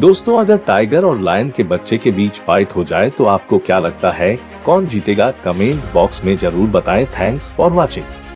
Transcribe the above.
दोस्तों, अगर टाइगर और लायन के बच्चे के बीच फाइट हो जाए तो आपको क्या लगता है? कौन जीतेगा? कमेंट बॉक्स में ज़रूर बताएँ। Thanks for watching